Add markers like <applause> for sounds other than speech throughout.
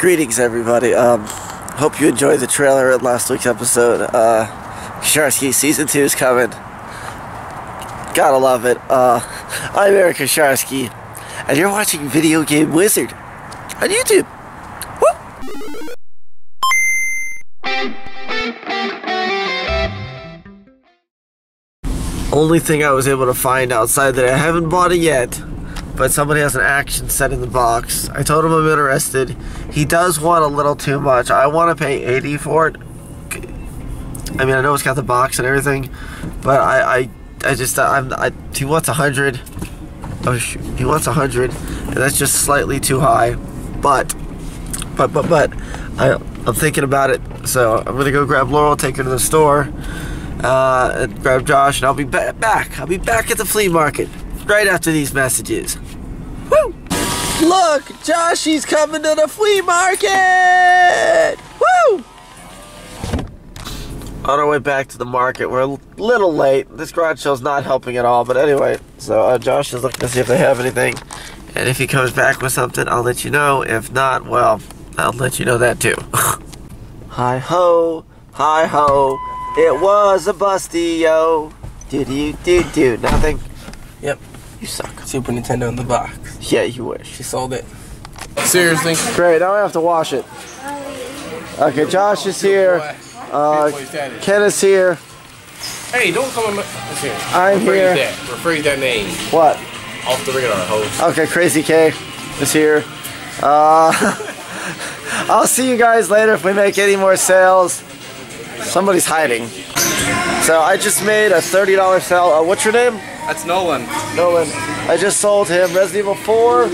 Greetings, everybody. Um, hope you enjoyed the trailer in last week's episode. Uh, Sharsky Season 2 is coming. Gotta love it. Uh, I'm Aaron Kosharsky, and you're watching Video Game Wizard on YouTube. Woo! Only thing I was able to find outside that I haven't bought it yet, but somebody has an action set in the box. I told him I'm interested. He does want a little too much. I want to pay 80 for it. I mean, I know it's got the box and everything, but I, I, I just, I'm, I, he wants a hundred. Oh shoot, he wants a hundred, and that's just slightly too high. But, but, but, but, I, I'm thinking about it. So I'm gonna go grab Laurel, take her to the store, uh, and grab Josh, and I'll be ba back. I'll be back at the flea market right after these messages. Woo! Look, Joshy's coming to the flea market. Woo! On our way back to the market, we're a little late. This garage sale's not helping at all, but anyway, so uh, Josh is looking to see if they have anything. And if he comes back with something, I'll let you know. If not, well, I'll let you know that too. <laughs> hi ho, hi ho, it was a busty yo. Do do do do nothing. Yep. You suck. Super Nintendo in the box. Yeah, you wish. She sold it. Seriously? Great, now I have to wash it. Okay, Josh is here. Uh, Ken is here. Hey, don't come in my... Let's hear. I'm Rephrase here. that. Rephrase that name. What? Off the radar, host. Okay, Crazy K is here. Uh, <laughs> I'll see you guys later if we make any more sales. Somebody's hiding. So I just made a $30 sale. Uh, what's your name? That's Nolan. Nolan. I just sold him Resident Evil 4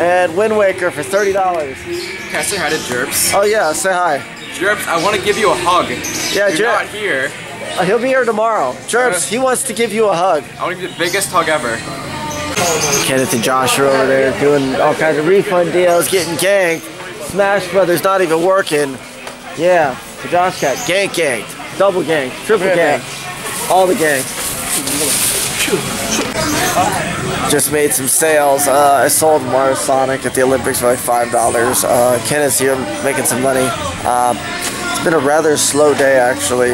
and Wind Waker for $30. Can I say hi to Jerps? Oh yeah, say hi. Jerps, I want to give you a hug. Yeah, You're Jer- not here. Uh, he'll be here tomorrow. Jerps, he wants to give you a hug. I want to give you the biggest hug ever. Kenneth and Josh are over there doing all kinds of refund deals, getting ganked. Smash Brothers not even working. Yeah, the Josh got gank ganked, double ganked, triple ganked, all the ganks. Just made some sales. Uh, I sold Mario Sonic at the Olympics for like five dollars. Uh, Kenneth's here making some money. Uh, it's been a rather slow day actually,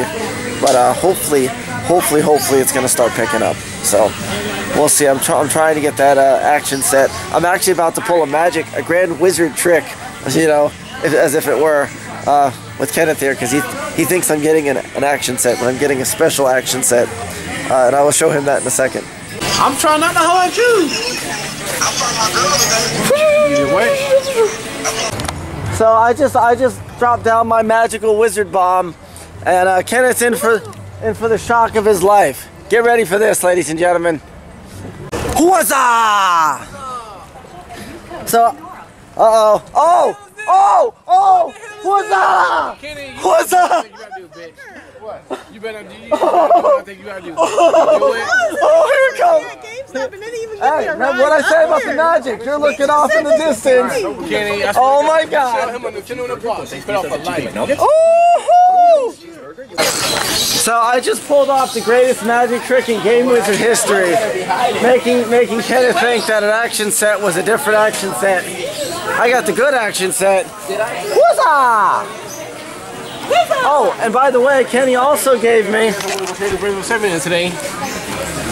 but uh, hopefully, hopefully, hopefully it's gonna start picking up. So we'll see. I'm, I'm trying to get that uh, action set. I'm actually about to pull a magic, a grand wizard trick, you know, if, as if it were, uh, with Kenneth here, because he he thinks I'm getting an, an action set, but I'm getting a special action set, uh, and I will show him that in a second. I'm trying not to hug you. So I just I just dropped down my magical wizard bomb, and uh, Kenneth's in for in for the shock of his life. Get ready for this, ladies and gentlemen. Huzzah! So, uh oh, oh, oh, oh, huzzah! Kenny, Huzzah! You gotta do, bitch. What? You better do. You, you gotta do what I think you gotta do. Do it. Oh, here it comes! Hey, remember what I said about the magic? You're looking off in the distance. Kenny, Oh my God. Show him a Nintendo in the put off a light. Ooh! So I just pulled off the greatest magic trick in Game Wizard history, making making Kenneth think that an action set was a different action set. I got the good action set. Huzzah! Oh, and by the way, Kenny also gave me. Seven today.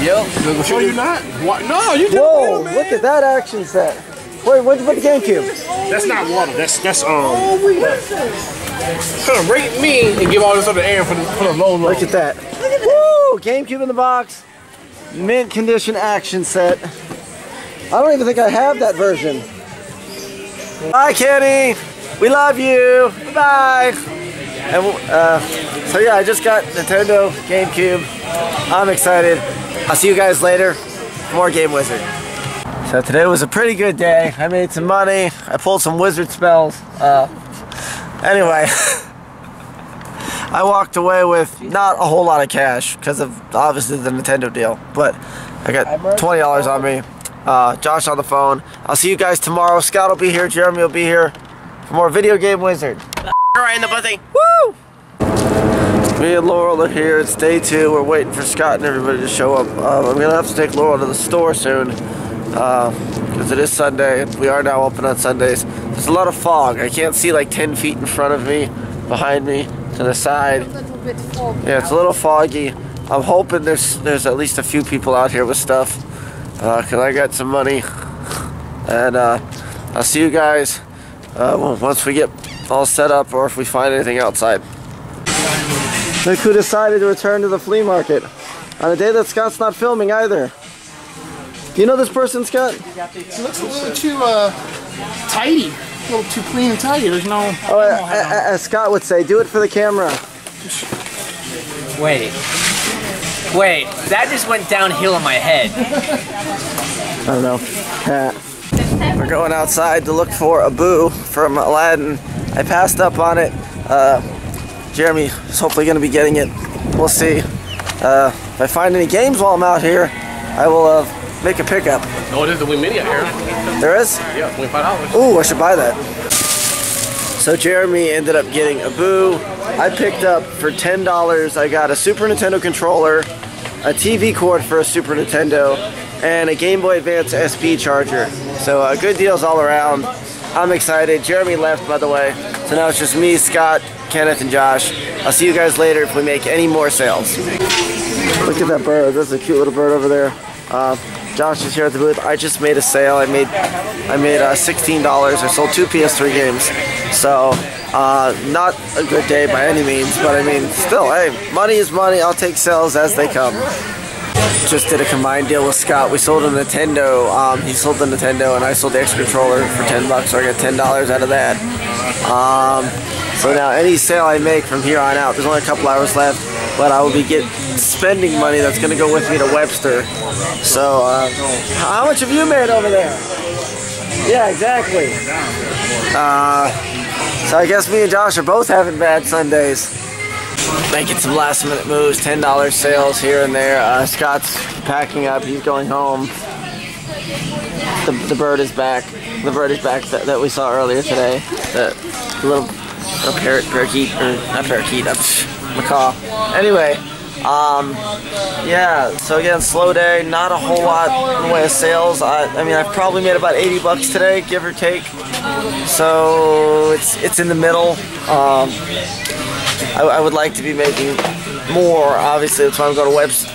Yep. No, you not. What? No, you did. Whoa! man. Look at that action set. Wait, what'd you put the GameCube? That's not water. That's that's um. Of rate me and give all this other air for the for the low low. Look at that. Woo! GameCube in the box. Mint condition action set. I don't even think I have that version. Bye, Kenny. We love you. Bye. And uh, so yeah, I just got Nintendo GameCube. I'm excited. I'll see you guys later. More Game Wizard. So today was a pretty good day. I made some money. I pulled some wizard spells. Uh, anyway. <laughs> I walked away with not a whole lot of cash because of obviously the Nintendo deal, but I got twenty dollars on me. Uh, Josh on the phone. I'll see you guys tomorrow. Scott will be here. Jeremy will be here for more video game wizard. Right in the buzzy. Woo! Me and Laurel are here. It's day two. We're waiting for Scott and everybody to show up. Um, I'm gonna have to take Laurel to the store soon. because it is Sunday. We are now open on Sundays. There's a lot of fog. I can't see like 10 feet in front of me, behind me, to the side. little bit. Yeah, it's a little foggy. I'm hoping there's there's at least a few people out here with stuff, uh, cause I got some money, and uh, I'll see you guys uh, once we get all set up or if we find anything outside. Look who decided to return to the flea market on a day that Scott's not filming either. Do you know this person, Scott? It looks a little too uh, tidy, a little too clean and tidy. There's no. Oh, a- a- as Scott would say, do it for the camera. Wait. Wait, that just went downhill in my head. I don't know. Hat. We're going outside to look for Abu from Aladdin. I passed up on it. Uh, Jeremy is hopefully going to be getting it. We'll see. Uh, if I find any games while I'm out here, I will uh, make a pickup. Oh, there's the Wii Mini out here. There is? Yeah, $25. Ooh, I should buy that. So Jeremy ended up getting a Boo. I picked up for ten dollars. I got a Super Nintendo controller, a TV cord for a Super Nintendo, and a Game Boy Advance SP charger. So uh, good deals all around. I'm excited. Jeremy left, by the way. So now it's just me, Scott, Kenneth, and Josh. I'll see you guys later if we make any more sales. Look at that bird. That's a cute little bird over there. Uh, Josh is here at the booth. I just made a sale. I made I made uh, $16. I sold two PS3 games. So uh, not a good day by any means, but I mean, still, hey, money is money. I'll take sales as they come. Just did a combined deal with Scott. We sold a Nintendo. Um, he sold the Nintendo, and I sold the X controller for 10 bucks. So I got $10 out of that. Um, so now any sale I make from here on out, there's only a couple hours left, but I will be get spending money that's going to go with me to Webster. So uh, how much have you made over there? Yeah, exactly. Uh, so I guess me and Josh are both having bad Sundays. Making some last minute moves, $10 sales here and there. Uh, Scott's packing up, he's going home. The, the bird is back. The bird is back that, that we saw earlier today. The little, little parrot, parakeet, or not parakeet, uh, macaw. Anyway, um, yeah, so again, slow day, not a whole lot in the way of sales. I, I mean, I've probably made about 80 bucks today, give or take. So it's it's in the middle. Um, I, I would like to be making more. Obviously, that's why I'm going to Webster.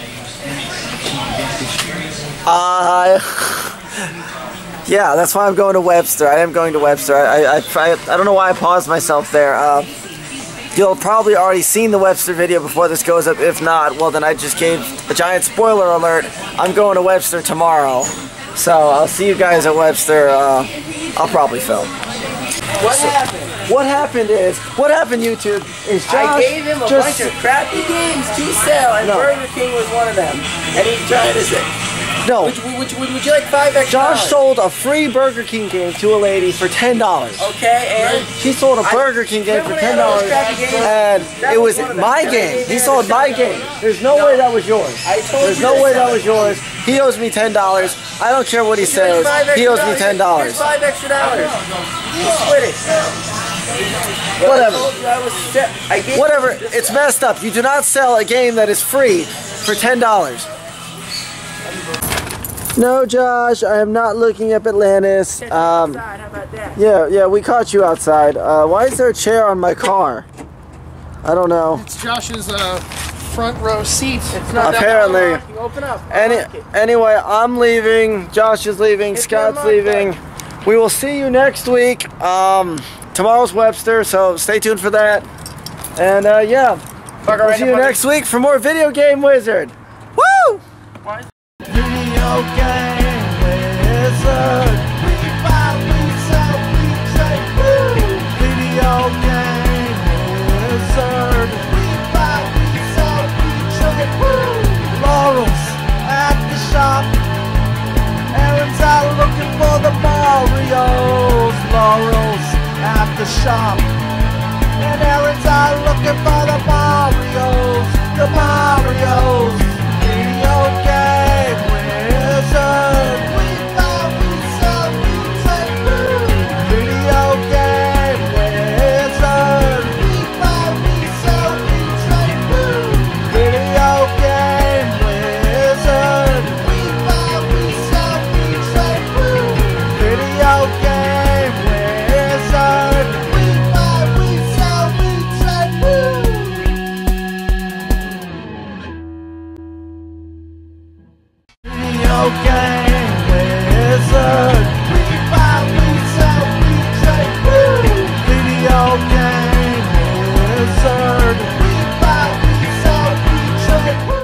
Uh, <laughs> yeah, that's why I'm going to Webster. I am going to Webster. I I, I, I don't know why I paused myself there. Uh, You'll probably already seen the Webster video before this goes up. If not, well then I just gave a giant spoiler alert. I'm going to Webster tomorrow. So I'll see you guys at Webster. Uh, I'll probably film. What happened? What happened is, what happened YouTube is Josh I gave him a just, bunch of crappy games to sell, and No. Burger King was one of them. And he tried to say, no. would, would, would, would you like five extra Josh dollars? sold a free Burger King game to a lady for ten dollars. Okay, and She sold a Burger King game for ten we had all dollars, those crappy games? and That it was was one of them. my game. He sold my game. There's no way that was yours. I told There's you no way that was yours. He owes me ten dollars. I don't care what he Would says. He owes me ten dollars. Five extra dollars. You split it. But Whatever. I I was set. I gave Whatever. It's messed up. You do not sell a game that is free for ten dollars. No, Josh, I am not looking up Atlantis. Um, How about that? yeah, yeah, we caught you outside. Uh, why is there a chair on my car? I don't know. It's Josh's uh, front row seat. It's not Apparently. That unlocking. Open up. Any, Unlock it. anyway, I'm leaving. Josh is leaving. It's Scott's unlocked, leaving. We will see you next week. Um, tomorrow's Webster, so stay tuned for that. And uh, yeah, Fucker, we'll right see you on next week for more Video Game Wizard. Woo! Video the shop. Aaron's out looking for the Marios. Laurel's at the shop. And Aaron's out looking for the Marios. The Marios.